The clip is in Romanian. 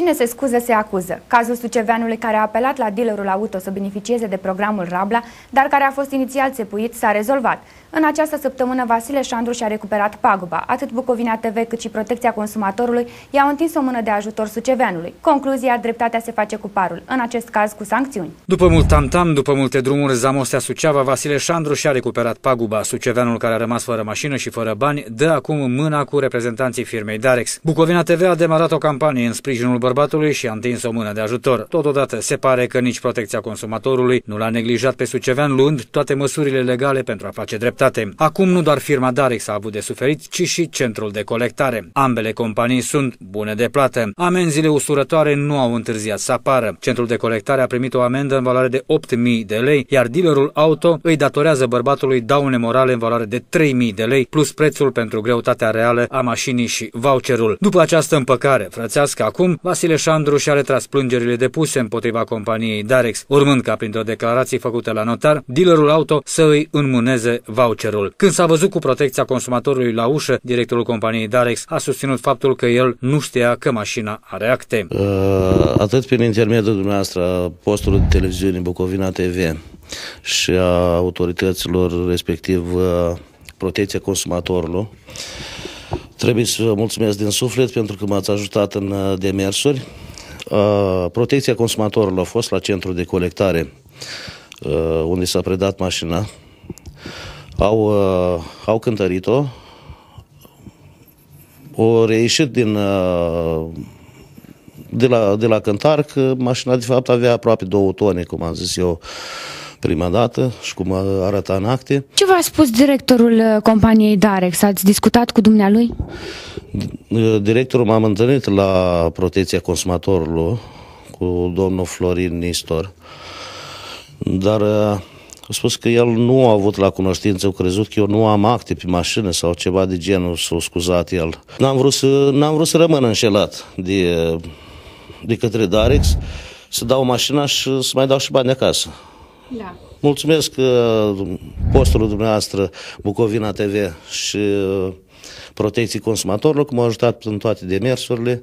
Cine se scuză se acuză. Cazul suceveanului care a apelat la dealerul auto să beneficieze de programul Rabla, dar care a fost inițial țepuit, s-a rezolvat. În această săptămână, Vasile Șandru și-a recuperat paguba. Atât Bucovina TV cât și protecția consumatorului i-au întins o mână de ajutor suceveanului. Concluzia, dreptatea se face cu parul, în acest caz cu sancțiuni. După mult tam-tam, după multe drumuri, Zamostea Suceava, Vasile Șandru și-a recuperat paguba. Suceveanul care a rămas fără mașină și fără bani dă acum mâna cu reprezentanții firmei Darex. Bucovina TV a demarat o campanie în sprijinul bărbatului și a întins o mână de ajutor. Totodată, se pare că nici protecția consumatorului nu l-a neglijat pe Sucevean, luând toate măsurile legale pentru a face dreptate. Acum nu doar firma Darex a avut de suferit, ci și centrul de colectare. Ambele companii sunt bune de plată. Amenziile usurătoare nu au întârziat să apară. Centrul de colectare a primit o amendă în valoare de 8.000 de lei, iar dealerul auto îi datorează bărbatului daune morale în valoare de 3.000 de lei, plus prețul pentru greutatea reală a mașinii și voucherul. După această împăcare frățească acum, Vasile Șandru și-a retras plângerile depuse împotriva companiei Darex, urmând ca printr-o declarație făcută la notar, dealerul auto să îi înmâneze voucherul. Când s-a văzut cu protecția consumatorului la ușă, directorul companiei Darex a susținut faptul că el nu știa că mașina are acte. Uh, atât prin intermediul dumneavoastră postului de televiziune Bucovina TV și a autorităților, respectiv uh, protecția consumatorului, Trebuie să mulțumesc din suflet pentru că m-ați ajutat în uh, demersuri. Uh, protecția consumatorilor a fost la centru de colectare uh, unde s-a predat mașina. Au, au cântărit-o. O reieșit din, de, la, de la cântar că mașina de fapt avea aproape două tone, cum am zis eu, prima dată și cum arăta în acte. Ce v-a spus directorul uh, companiei Darex? Ați discutat cu dumnealui? Directorul m-am întâlnit la protecția consumatorului cu domnul Florin Nistor, dar uh, a spus că el nu a avut la cunoștință, au crezut că eu nu am acte pe mașină sau ceva de genul, s-a scuzat el. N-am vrut să, n-am vrut să rămân înșelat de, de către Darex, să dau mașina și să mai dau și bani acasă. Da. Mulțumesc uh, postul dumneavoastră Bucovina TV și uh, protecții consumatorilor, cum au ajutat în toate demersurile.